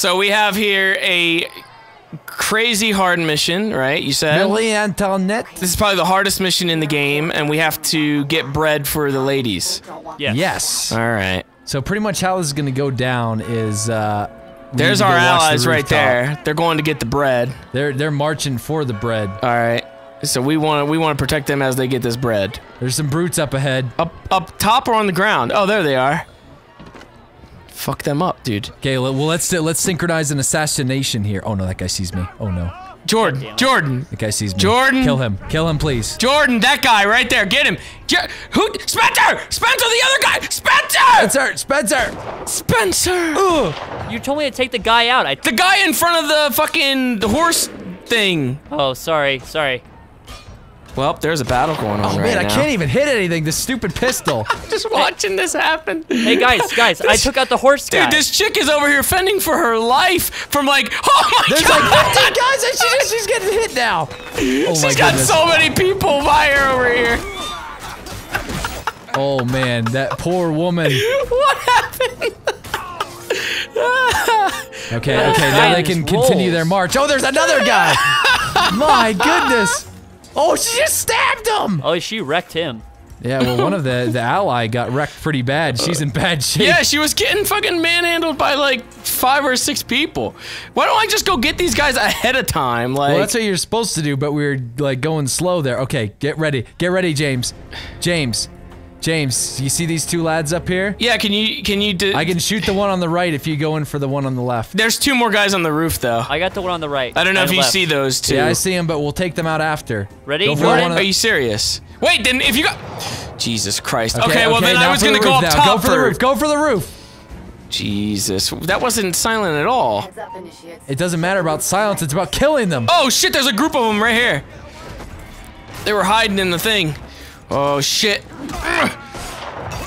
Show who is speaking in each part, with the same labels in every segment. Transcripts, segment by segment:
Speaker 1: So we have here a crazy hard mission, right? You said
Speaker 2: Marie Antoinette.
Speaker 1: this is probably the hardest mission in the game, and we have to get bread for the ladies.
Speaker 3: Yes.
Speaker 2: Yes.
Speaker 1: All right.
Speaker 2: So pretty much how this is gonna go down is uh
Speaker 1: There's our
Speaker 2: go watch the
Speaker 1: allies right there. They're going to get the bread.
Speaker 2: They're they're marching for the bread.
Speaker 1: All right. So we want to we want to protect them as they get this bread.
Speaker 2: There's some brutes up ahead.
Speaker 1: Up up top or on the ground? Oh, there they are. Fuck them up, dude.
Speaker 2: Okay, well let's let's synchronize an assassination here. Oh no, that guy sees me. Oh no,
Speaker 1: Jordan, Jordan,
Speaker 2: The guy sees me.
Speaker 1: Jordan!
Speaker 2: kill him, kill him, please.
Speaker 1: Jordan, that guy right there. Get him. Get, who? Spencer! Spencer, the other guy! Spencer!
Speaker 2: Spencer, Spencer.
Speaker 1: Spencer! Ugh.
Speaker 3: You told me to take the guy out. I.
Speaker 1: The guy in front of the fucking the horse thing.
Speaker 3: Oh, sorry, sorry.
Speaker 1: Well, there's a battle going on
Speaker 2: Oh
Speaker 1: right
Speaker 2: man, I can't even hit anything. This stupid pistol.
Speaker 1: I'm just watching this happen.
Speaker 3: Hey guys, guys, I took out the horse guy.
Speaker 1: Dude, this chick is over here fending for her life from like, oh my
Speaker 2: There's
Speaker 1: god!
Speaker 2: like 15 guys and she's, she's getting hit now. Oh my
Speaker 1: She's got
Speaker 2: goodness.
Speaker 1: so many people by her over here.
Speaker 2: Oh man, that poor woman.
Speaker 1: What happened?
Speaker 2: Okay, okay, now they can continue their march. Oh, there's another guy. My goodness. Oh, she just stabbed him.
Speaker 3: oh, she wrecked him.
Speaker 2: Yeah, well, one of the the ally got wrecked pretty bad. She's in bad shape.
Speaker 1: Yeah, she was getting fucking manhandled by like five or six people. Why don't I just go get these guys ahead of time? Like,
Speaker 2: Well, that's what you're supposed to do, but we are like going slow there. Okay, get ready. Get ready, James. James. James, you see these two lads up here?
Speaker 1: yeah, can you can you do?
Speaker 2: I can shoot the one on the right if you go in for the one on the left.
Speaker 1: There's two more guys on the roof though.
Speaker 3: I got the one on the right.
Speaker 1: I don't know
Speaker 3: and
Speaker 1: if you
Speaker 3: left.
Speaker 1: see those two.
Speaker 2: Yeah, I see them, but we'll take them out after.
Speaker 3: Ready?
Speaker 2: Go for
Speaker 3: Jordan?
Speaker 2: one on
Speaker 1: Are you serious? Wait, then if you got Jesus Christ. Okay, well then I was gonna go
Speaker 2: roof
Speaker 1: up
Speaker 2: now.
Speaker 1: top
Speaker 2: Go for the roof. Go for the roof.
Speaker 1: Jesus, that wasn't silent at all.
Speaker 4: Heads up, initiates.
Speaker 2: It doesn't matter about silence. It's about killing them.
Speaker 1: Oh shit, there's a group of them right here. They were hiding in the thing. Oh shit.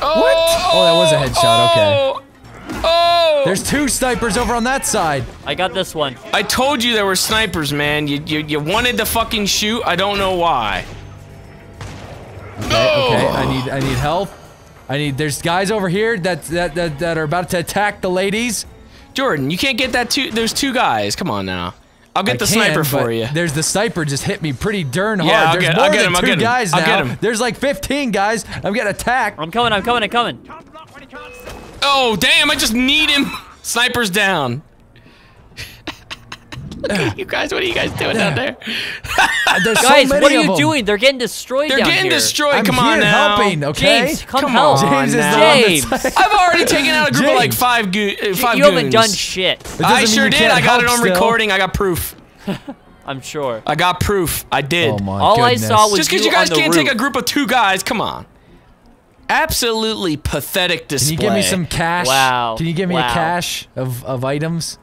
Speaker 1: Oh,
Speaker 2: What? Oh, that was a headshot, oh. okay.
Speaker 1: Oh, oh.
Speaker 2: There's two snipers over on that side.
Speaker 3: I got this one.
Speaker 1: I told you there were snipers, man. You, you you wanted to fucking shoot. I don't know why.
Speaker 2: Okay, okay. Oh. I need I need help. I need. There's guys over here that that that, that are about to attack the ladies.
Speaker 1: Jordan, you can't get that two. There's two guys. Come on now. I'll get
Speaker 2: I
Speaker 1: the
Speaker 2: can,
Speaker 1: sniper for you.
Speaker 2: There's the sniper just hit me pretty darn hard.
Speaker 1: Yeah, I'll
Speaker 2: There's
Speaker 1: get-
Speaker 2: more
Speaker 1: I'll get
Speaker 2: than
Speaker 1: him, I'll
Speaker 2: two
Speaker 1: get him.
Speaker 2: guys
Speaker 1: I'll get him.
Speaker 2: There's like 15 guys. I'm getting attacked.
Speaker 3: I'm coming. I'm coming. I'm coming.
Speaker 1: Oh damn! I just need him. Snipers down. Look at you guys. What are you guys doing down there?
Speaker 2: There's
Speaker 3: Guys,
Speaker 2: so many
Speaker 3: what are
Speaker 2: of
Speaker 3: you
Speaker 2: them.
Speaker 3: doing? They're getting destroyed
Speaker 1: They're
Speaker 3: down
Speaker 1: getting
Speaker 3: here.
Speaker 1: destroyed.
Speaker 2: I'm
Speaker 1: Come
Speaker 2: here
Speaker 1: on now.
Speaker 2: helping. Okay.
Speaker 3: James, come,
Speaker 1: Come
Speaker 3: help.
Speaker 1: on
Speaker 2: James is the
Speaker 1: now.
Speaker 2: one
Speaker 3: James.
Speaker 2: that's-
Speaker 1: I've already taken out a group of like five go uh, five
Speaker 3: you haven't done shit.
Speaker 1: I sure did. I got it on
Speaker 2: still.
Speaker 1: recording. I got proof.
Speaker 3: I'm sure.
Speaker 1: I got proof. I did.
Speaker 2: Oh my
Speaker 3: All I saw was
Speaker 1: Just because
Speaker 3: you
Speaker 1: you guys can't take a group of two guys, come on. Absolutely pathetic display.
Speaker 2: Can you give me some cash?
Speaker 3: Wow.
Speaker 2: Can you give me a
Speaker 3: Wow.
Speaker 2: cash of, of items?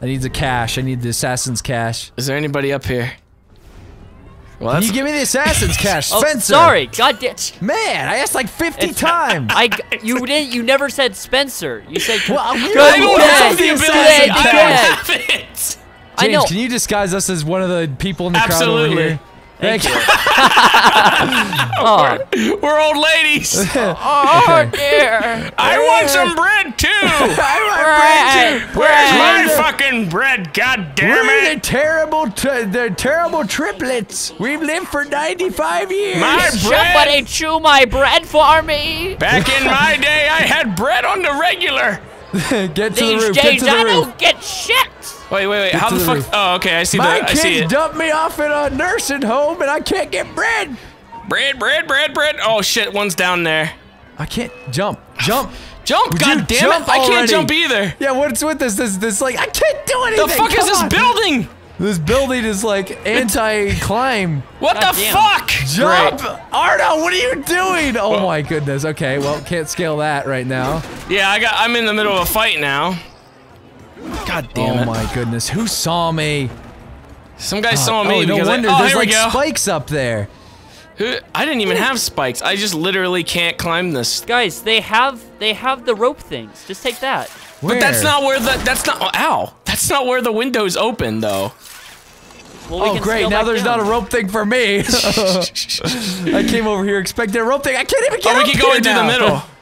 Speaker 2: I need the cash. I need the assassin's cash.
Speaker 1: Is there anybody up here? Well,
Speaker 2: Can you give me the assassin's cash, Spencer.
Speaker 3: Oh,
Speaker 2: Spencer?
Speaker 3: sorry. God damn.
Speaker 2: Man, I asked like 50
Speaker 3: It's-
Speaker 2: times.
Speaker 3: I you didn't. You never said Spencer. You said.
Speaker 2: Well, you
Speaker 3: Good
Speaker 1: I don't have the
Speaker 3: Good
Speaker 1: ability.
Speaker 3: day.
Speaker 1: I
Speaker 3: Good
Speaker 1: have it.
Speaker 3: I
Speaker 2: James,
Speaker 3: know.
Speaker 2: can you disguise us as one of the people in the crowd over here?
Speaker 3: Thank you.
Speaker 1: Oh, we're old ladies.
Speaker 3: Oh dear.
Speaker 1: I want some bread too.
Speaker 3: Bread.
Speaker 1: Where's my fucking bread? God damn
Speaker 2: We're
Speaker 1: it!
Speaker 2: the terrible, t- the terrible triplets. We've lived for 95 years.
Speaker 1: My bread.
Speaker 3: Somebody chew my bread for me.
Speaker 1: Back in my day, I had bread on the regular.
Speaker 2: get to the
Speaker 3: These
Speaker 2: roof. Get
Speaker 3: days
Speaker 2: to the
Speaker 3: I
Speaker 2: roof.
Speaker 3: don't get shit.
Speaker 1: Wait, wait, wait. How the
Speaker 2: the
Speaker 1: fuck?
Speaker 2: roof.
Speaker 1: Oh, okay. I see
Speaker 2: My
Speaker 1: the. I see
Speaker 2: kids
Speaker 1: it.
Speaker 2: dumped me off in a nursing home, and I can't get bread.
Speaker 1: Bread, bread, bread, bread. Oh shit, one's down there.
Speaker 2: I can't jump. Jump.
Speaker 1: Jump!
Speaker 2: Would
Speaker 1: God damn
Speaker 2: jump
Speaker 1: it! I can't jump either.
Speaker 2: Yeah, what's with this? This, this, like, I can't do anything.
Speaker 1: The fuck is
Speaker 2: Come
Speaker 1: this
Speaker 2: on.
Speaker 1: building?
Speaker 2: This building is like anti-climb.
Speaker 1: What
Speaker 3: God
Speaker 1: the
Speaker 3: damn.
Speaker 1: fuck?
Speaker 2: Jump, Arno. What are you doing? Oh my goodness. Okay, well, can't scale that right now.
Speaker 1: Yeah, I got. I'm in the middle of a fight now. God damn
Speaker 2: oh
Speaker 1: it!
Speaker 2: my goodness. Who saw me?
Speaker 1: Some guy saw uh, me
Speaker 2: oh, no
Speaker 1: because
Speaker 2: wonder.
Speaker 1: I, oh,
Speaker 2: There's like
Speaker 1: go.
Speaker 2: spikes up there.
Speaker 1: Who- I didn't even have spikes. I just literally can't climb this.
Speaker 3: Guys, they have they have the rope things. Just take that.
Speaker 1: But that's not where the. That's not. oh, Ow! That's not where the window's open though.
Speaker 3: Well, we
Speaker 2: Oh great! Now there's
Speaker 3: down.
Speaker 2: not a rope thing for me. I came over here expecting a rope thing. I can't even get
Speaker 1: Oh,
Speaker 2: up
Speaker 1: we can go
Speaker 2: here
Speaker 1: into the middle.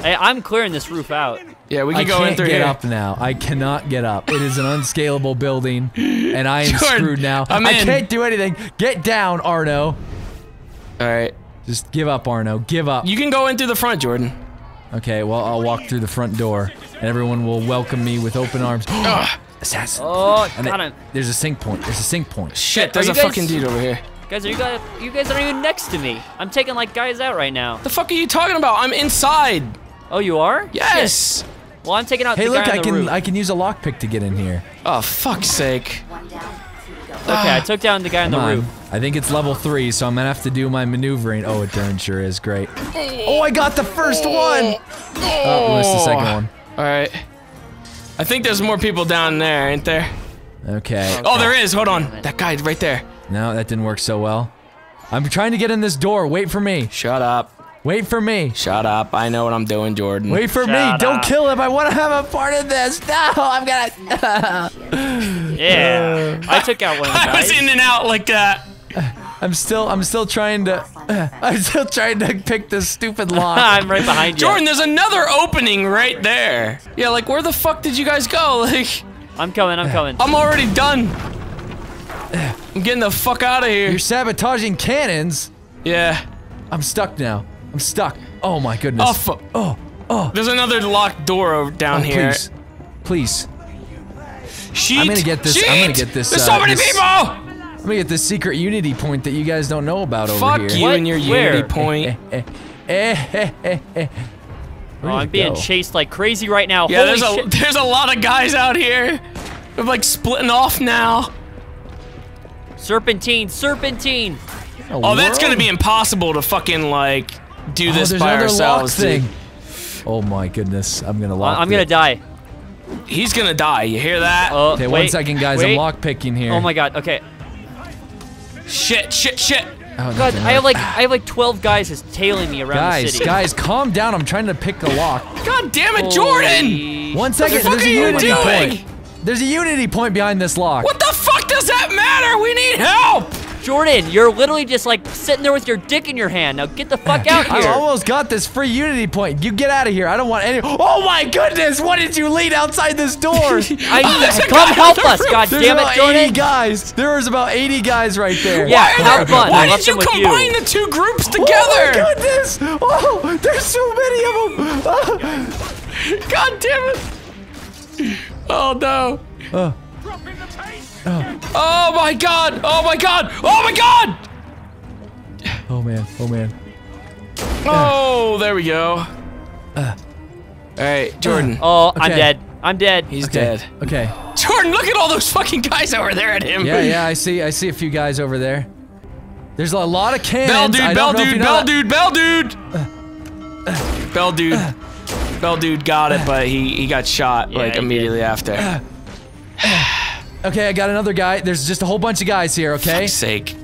Speaker 3: Hey, I'm clearing this roof out.
Speaker 1: Yeah, we can
Speaker 2: I
Speaker 1: go
Speaker 2: can't
Speaker 1: in through
Speaker 2: get
Speaker 1: here.
Speaker 2: up now. I cannot get up. It is an unscalable building, and I am
Speaker 1: Jordan,
Speaker 2: screwed now.
Speaker 1: I'm
Speaker 2: I
Speaker 1: in.
Speaker 2: can't do anything. Get down, Arno.
Speaker 1: All right.
Speaker 2: Just give up, Arno. Give up.
Speaker 1: You can go in through the front, Jordan.
Speaker 2: Okay, well, I'll walk through the front door, and everyone will welcome me with open arms. Assassin.
Speaker 3: Oh,
Speaker 2: And
Speaker 3: got
Speaker 2: it- there's a sync point. There's a sync point.
Speaker 1: Shit, there's a
Speaker 3: guys-
Speaker 1: fucking dude over here.
Speaker 3: Guys, are you guys? You guys aren't even next to me. I'm taking like guys out right now.
Speaker 1: The fuck are you talking about? I'm inside.
Speaker 3: Oh, you are?
Speaker 1: Yes.
Speaker 3: Shit. Well, I'm taking out
Speaker 2: Hey,
Speaker 3: the
Speaker 2: look,
Speaker 3: guy on
Speaker 2: I
Speaker 3: the
Speaker 2: can
Speaker 3: roof.
Speaker 2: I can use a lockpick to get in here.
Speaker 1: Oh, fuck's sake.
Speaker 3: Okay, ah. I took down the guy on the
Speaker 2: Come on.
Speaker 3: roof.
Speaker 2: I think it's level three, so I'm gonna have to do my maneuvering. Oh, it darn sure is great. Oh, I got the first one. Oh, missed the second one. Oh.
Speaker 1: All right. I think there's more people down there, ain't there?
Speaker 2: Okay.
Speaker 1: Oh, there is. Hold on. That guy right there.
Speaker 2: No, that didn't work so well. I'm trying to get in this door. Wait for me.
Speaker 1: Shut up.
Speaker 2: Wait for me.
Speaker 1: Shut up. I know what I'm doing, Jordan.
Speaker 2: Wait for me.
Speaker 3: Shut
Speaker 2: Don't kill him. I want to have a part of this. No, I'm gonna.
Speaker 3: Yeah. I took out one of the
Speaker 1: I was in and out like that.
Speaker 2: I'm still. I'm still trying to. I'm still trying to pick this stupid lock.
Speaker 3: I'm right behind you.
Speaker 1: Jordan, there's another opening right there. Yeah, like where the fuck did you guys go? Like,
Speaker 3: I'm coming. I'm coming.
Speaker 1: I'm already done. I'm getting the fuck out of here.
Speaker 2: You're sabotaging cannons.
Speaker 1: Yeah.
Speaker 2: I'm stuck now. I'm stuck. Oh my goodness.
Speaker 1: Oh,
Speaker 2: Oh. Oh.
Speaker 1: There's another locked door down
Speaker 2: oh,
Speaker 1: here.
Speaker 2: Please. Please.
Speaker 1: Sheet.
Speaker 2: I'm gonna get this- I'm gonna get this,
Speaker 1: There's
Speaker 2: uh,
Speaker 1: so many
Speaker 2: this-
Speaker 1: people.
Speaker 2: I'm gonna get this secret unity point that you guys don't know about over here.
Speaker 1: Fuck you
Speaker 3: What?
Speaker 1: and your
Speaker 3: Where?
Speaker 1: unity point.
Speaker 2: Eh, eh, eh, eh, eh.
Speaker 3: Oh, I'm being
Speaker 2: go?
Speaker 3: chased like crazy right now.
Speaker 1: Yeah,
Speaker 3: Holy
Speaker 1: there's a there's a lot of guys out here. They're like splitting off now.
Speaker 3: Serpentine, serpentine.
Speaker 1: Oh, that's gonna be impossible to fucking like do
Speaker 2: Oh,
Speaker 1: this
Speaker 2: there's
Speaker 1: by ourselves.
Speaker 2: lock thing. Oh my goodness, I'm gonna lock.
Speaker 3: I'm gonna die.
Speaker 1: He's gonna die. You hear that?
Speaker 3: Oh,
Speaker 2: Okay,
Speaker 3: wait,
Speaker 2: one second, guys.
Speaker 3: Wait.
Speaker 2: I'm lock picking here.
Speaker 3: Oh my god. Okay.
Speaker 1: Shit! Shit! Shit!
Speaker 2: Oh,
Speaker 3: God, I have like ah. I have like 12 guys just tailing me around the
Speaker 2: Guys,
Speaker 3: city.
Speaker 2: guys, calm down. I'm trying to pick a lock.
Speaker 1: God damn it,
Speaker 3: Holy
Speaker 1: Jordan!
Speaker 2: One second.
Speaker 1: fuck
Speaker 2: There's
Speaker 1: are you doing?
Speaker 2: point. There's a unity point behind this lock.
Speaker 1: What the fuck does that matter? We need help!
Speaker 3: Jordan, you're literally just like sitting there with your dick in your hand. Now get the fuck out here.
Speaker 2: I
Speaker 3: here.
Speaker 2: almost got this free unity point. You get out of here. I don't want any. Oh my goodness! What did you lead outside this door?
Speaker 3: I,
Speaker 1: Oh, there's a
Speaker 3: come
Speaker 1: guy
Speaker 3: help us,
Speaker 1: roof.
Speaker 3: god
Speaker 2: There's
Speaker 3: damn it,
Speaker 2: about
Speaker 3: Jordan.
Speaker 2: 80 guys. There was about 80 guys right there.
Speaker 3: Yeah,
Speaker 1: Why, are
Speaker 3: have
Speaker 1: there-
Speaker 3: fun.
Speaker 1: why
Speaker 3: I left
Speaker 1: did you
Speaker 3: them with you.
Speaker 1: combine the two groups together?
Speaker 2: Oh my goodness! Oh, there's so many of them.
Speaker 1: God damn it! Oh no!
Speaker 2: Uh,
Speaker 1: Oh my god! Oh my god! Oh my god!
Speaker 2: oh man! Oh man!
Speaker 1: Oh, there we go. All right, Jordan.
Speaker 3: Oh, I'm dead. I'm dead.
Speaker 1: He's
Speaker 2: Okay.
Speaker 1: dead.
Speaker 2: Okay.
Speaker 1: Jordan, look at all those fucking guys over there at him.
Speaker 2: Yeah, yeah. I see. I see a few guys over there. There's a lot of cannons.
Speaker 1: Bell dude,
Speaker 2: I
Speaker 1: bell
Speaker 2: don't know if
Speaker 1: dude,
Speaker 2: you
Speaker 1: bell
Speaker 2: that-
Speaker 1: dude, bell dude. Bell dude. Uh, uh, bell dude got it, uh, but he he got shot
Speaker 3: Yeah,
Speaker 1: like
Speaker 3: he
Speaker 1: immediately after.
Speaker 2: Okay, I got another guy. There's just a whole bunch of guys here. Okay.
Speaker 1: Fuck's sake.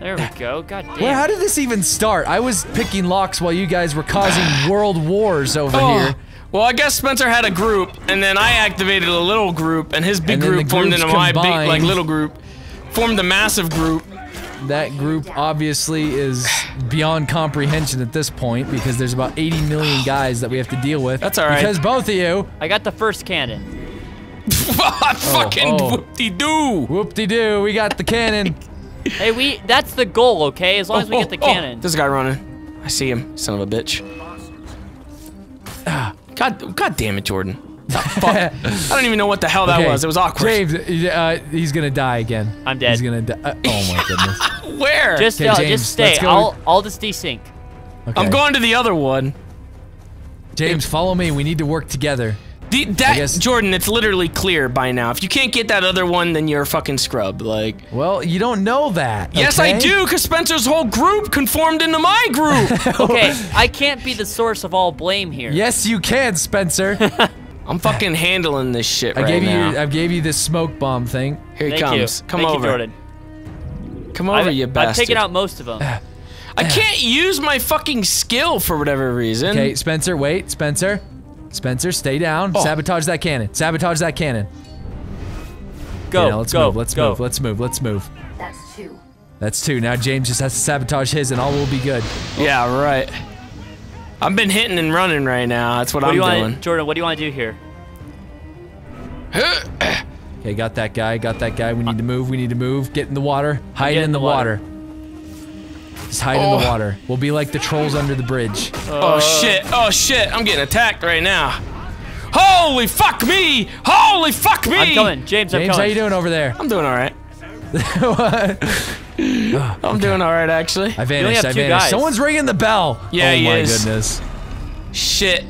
Speaker 3: There we go. God damn.
Speaker 2: Well, how did this even start? I was picking locks while you guys were causing world wars over
Speaker 1: Oh.
Speaker 2: here.
Speaker 1: Well, I guess Spencer had a group, and then I activated a little group, and his big
Speaker 2: And
Speaker 1: group formed
Speaker 2: groups
Speaker 1: into my big like little group, formed a massive group.
Speaker 2: That group obviously is beyond comprehension at this point because there's about 80 million guys that we have to deal with.
Speaker 1: That's all right.
Speaker 2: Because both of you,
Speaker 3: I got the first cannon.
Speaker 1: Fucking
Speaker 2: oh.
Speaker 1: whoop-de-doo.
Speaker 2: whoop-de-doo, we got the cannon.
Speaker 3: Hey, we that's the goal, okay? As long as we
Speaker 1: Oh,
Speaker 3: get the
Speaker 1: oh, oh,
Speaker 3: cannon.
Speaker 1: There's a guy running. I see him, son of a bitch. Ah, God, God damn it, Jordan. The fuck? I don't even know what the hell that
Speaker 2: Okay,
Speaker 1: was. It was awkward.
Speaker 2: James, uh, he's gonna die again.
Speaker 3: I'm dead.
Speaker 2: He's gonna die. Uh, oh my goodness.
Speaker 1: Where?
Speaker 3: Just,
Speaker 2: Okay,
Speaker 3: uh,
Speaker 2: James,
Speaker 3: just stay. I'll, I'll just desync.
Speaker 2: Okay.
Speaker 1: I'm going to the other one.
Speaker 2: James, follow me. We need to work together.
Speaker 1: The, that
Speaker 2: guess-
Speaker 1: Jordan, it's literally clear by now. If you can't get that other one, then you're a fucking scrub. Like,
Speaker 2: Well, you don't know that.
Speaker 1: yes, I do, because Spencer's whole group conformed into my group.
Speaker 3: Okay, I can't be the source of all blame here.
Speaker 2: Yes, you can, Spencer.
Speaker 1: I'm fucking handling this shit
Speaker 2: I
Speaker 1: right
Speaker 2: gave
Speaker 1: now.
Speaker 2: you. I gave you this smoke bomb thing.
Speaker 1: Here he
Speaker 3: Thank
Speaker 1: comes.
Speaker 3: you.
Speaker 1: Come
Speaker 3: Thank
Speaker 1: over.
Speaker 3: You, Jordan.
Speaker 1: Come over,
Speaker 3: I've,
Speaker 1: you
Speaker 3: I've
Speaker 1: bastard.
Speaker 3: taken out most of them.
Speaker 1: I can't use my fucking skill for whatever reason.
Speaker 2: Okay, Spencer, wait, Spencer. Spencer, stay down.
Speaker 1: Oh.
Speaker 2: Sabotage that cannon. Sabotage that cannon.
Speaker 3: Go,
Speaker 2: Okay, now let's
Speaker 3: go,
Speaker 2: move. Let's
Speaker 3: go.
Speaker 2: move. Let's move. Let's move.
Speaker 4: That's two.
Speaker 2: That's two. Now James just has to sabotage his, and all will be good.
Speaker 1: Yeah, right. I've been hitting and running right now. That's what,
Speaker 3: What
Speaker 1: I'm
Speaker 3: you
Speaker 1: doing.
Speaker 3: want, Jordan? What do you want to do here?
Speaker 2: Okay, got that guy. Got that guy. We need to move. We need to move. Get in the water. Hide in
Speaker 3: in
Speaker 2: the
Speaker 3: the
Speaker 2: water.
Speaker 3: water.
Speaker 2: Just hide in
Speaker 1: Oh.
Speaker 2: the water. We'll be like the trolls under the bridge.
Speaker 1: Oh uh. shit! Oh shit! I'm getting attacked right now. Holy fuck me! Holy fuck me!
Speaker 3: I'm coming, James. I'm
Speaker 2: James, how you doing over there?
Speaker 1: I'm doing all right. I'm doing all right actually.
Speaker 2: I vanished.
Speaker 3: have
Speaker 2: I
Speaker 3: two
Speaker 2: vanished.
Speaker 3: guys.
Speaker 2: Someone's ringing the bell.
Speaker 1: Yeah,
Speaker 2: Oh
Speaker 1: he
Speaker 2: my
Speaker 1: is.
Speaker 2: goodness.
Speaker 1: Shit.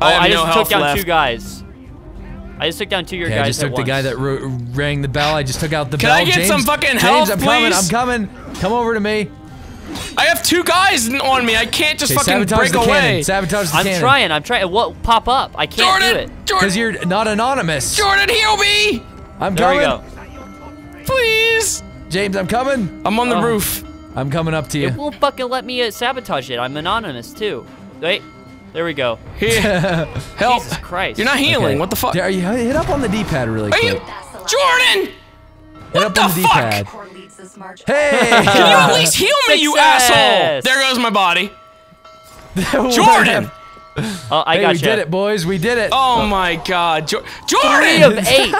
Speaker 3: Oh,
Speaker 1: I have
Speaker 3: I just
Speaker 1: health
Speaker 3: took down
Speaker 1: left.
Speaker 3: two guys. I just took down two of your
Speaker 2: Okay,
Speaker 3: guys
Speaker 2: I just
Speaker 3: at
Speaker 2: took the guy
Speaker 3: once.
Speaker 2: that r rang the bell. I just took out the
Speaker 1: Can
Speaker 2: bell.
Speaker 1: I get
Speaker 2: James,
Speaker 1: some fucking
Speaker 2: James,
Speaker 1: health,
Speaker 2: I'm coming. I'm coming. Come over to me.
Speaker 1: I have two guys on me. I can't just
Speaker 2: Okay,
Speaker 1: fucking break
Speaker 2: the
Speaker 1: away.
Speaker 2: cannon. Sabotage the
Speaker 3: I'm
Speaker 2: cannon.
Speaker 3: trying. I'm trying. What pop up? I can't do
Speaker 1: Jordan,
Speaker 3: it.
Speaker 2: Because you're not anonymous.
Speaker 1: Jordan, heal me,
Speaker 2: I'm
Speaker 3: There we
Speaker 2: coming.
Speaker 3: go.
Speaker 1: please.
Speaker 2: James, I'm coming.
Speaker 1: I'm on the
Speaker 3: Oh.
Speaker 1: roof.
Speaker 2: I'm coming up to you.
Speaker 3: It won't fucking let me uh, sabotage it. I'm anonymous too. Wait. There we go.
Speaker 1: Here, help.
Speaker 3: Jesus Christ.
Speaker 1: You're not healing.
Speaker 2: Okay.
Speaker 1: What the fuck?
Speaker 2: There, you hit up on the D-pad really
Speaker 1: Are
Speaker 2: quick.
Speaker 1: you, Jordan?
Speaker 2: hit up
Speaker 1: the
Speaker 2: on the
Speaker 1: fuck?
Speaker 2: D-pad.
Speaker 4: Corps leads this march.
Speaker 2: Hey!
Speaker 1: Can you at least heal me, you
Speaker 3: Success.
Speaker 1: asshole? There goes my body.
Speaker 2: Jordan!
Speaker 1: Jordan.
Speaker 3: Oh, uh, I
Speaker 2: Hey,
Speaker 3: got
Speaker 2: we did it, boys. We did it.
Speaker 1: Oh my God, jo
Speaker 3: Three
Speaker 1: Jordan.
Speaker 3: of eight.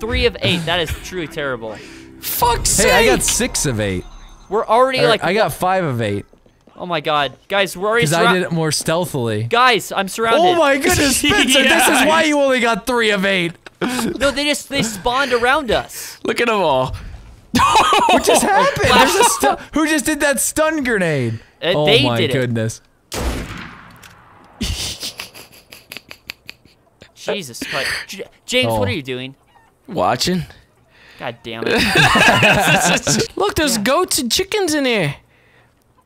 Speaker 3: Three of eight. That is truly terrible.
Speaker 1: Fuck's sake.
Speaker 2: hey, I got six of eight.
Speaker 3: We're already
Speaker 2: Or,
Speaker 3: like.
Speaker 2: I got five of eight.
Speaker 3: Oh my god, guys, we're already
Speaker 2: Because I did it more stealthily.
Speaker 3: Guys, I'm surrounded.
Speaker 2: Oh my goodness, Spencer, this is why you only got three of eight.
Speaker 3: No, they just they spawned around us.
Speaker 1: Look at them all.
Speaker 2: What just happened? There's a stu- Who just did that stun grenade?
Speaker 3: Uh,
Speaker 2: oh
Speaker 3: they
Speaker 2: my
Speaker 3: did it.
Speaker 2: goodness.
Speaker 3: Jesus Christ, J- James,
Speaker 2: Oh.
Speaker 3: what are you doing?
Speaker 1: Watching.
Speaker 3: God damn it!
Speaker 1: Look, there's goats and chickens in here.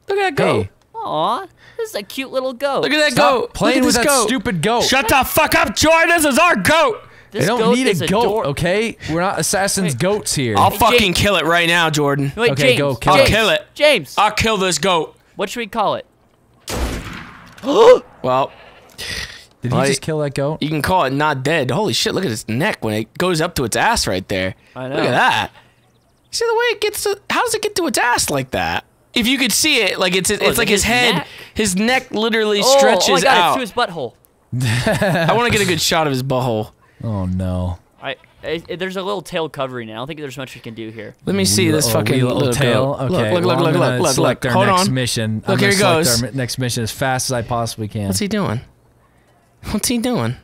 Speaker 1: Look at that goat.
Speaker 2: Hey,
Speaker 3: Aw, this is a cute little goat.
Speaker 1: Look at that
Speaker 2: stop
Speaker 1: goat.
Speaker 2: playing with
Speaker 1: this
Speaker 2: that
Speaker 1: goat.
Speaker 2: stupid goat.
Speaker 1: Shut the fuck up, Jordan. This is our goat.
Speaker 3: This
Speaker 2: they don't
Speaker 3: goat
Speaker 2: need
Speaker 3: is
Speaker 2: a goat,
Speaker 3: ador-
Speaker 2: okay? We're not assassins goats here.
Speaker 1: I'll
Speaker 3: Hey,
Speaker 1: fucking
Speaker 3: James.
Speaker 1: kill it right now, Jordan.
Speaker 3: Wait,
Speaker 2: Okay,
Speaker 3: James,
Speaker 2: go kill
Speaker 3: James,
Speaker 1: it. I'll kill it.
Speaker 3: James,
Speaker 1: I'll kill this goat.
Speaker 3: what should we call it?
Speaker 1: Well,
Speaker 2: Did he
Speaker 1: I-
Speaker 2: just kill that goat?
Speaker 1: you can call it not dead. Holy shit, look at its neck when it goes up to its ass right there.
Speaker 3: I know.
Speaker 1: Look at that. See the way it gets to, how does it get to its ass like that? If you could see it, like it's it's oh,
Speaker 3: is
Speaker 1: like his,
Speaker 3: his
Speaker 1: head,
Speaker 3: neck?
Speaker 1: his neck literally
Speaker 3: Oh,
Speaker 1: stretches
Speaker 3: oh my god,
Speaker 1: out.
Speaker 3: it's to his butthole.
Speaker 1: I want to get a good shot of his butthole.
Speaker 2: Oh no.
Speaker 3: I, I, there's a little tail covering it. I don't think there's much we can do here.
Speaker 1: Let me see
Speaker 2: Wee
Speaker 1: this
Speaker 2: little-
Speaker 1: fucking
Speaker 2: little,
Speaker 1: little
Speaker 2: tail.
Speaker 1: goat.
Speaker 2: Okay,
Speaker 1: Look, look,
Speaker 2: well,
Speaker 1: look, look, look, look,
Speaker 2: select
Speaker 1: look.
Speaker 2: our
Speaker 1: Hold
Speaker 2: next
Speaker 1: on.
Speaker 2: mission.
Speaker 1: Look, here
Speaker 2: gonna
Speaker 1: he goes.
Speaker 2: our next mission as fast as I possibly can.
Speaker 1: What's he doing? What's he doing?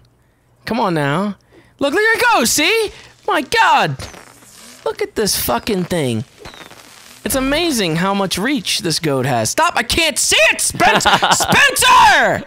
Speaker 1: Come on now. Look, there it goes. See? My God. Look at this fucking thing. It's amazing how much reach this goat has. Stop! I can't see it, Spencer. Spencer!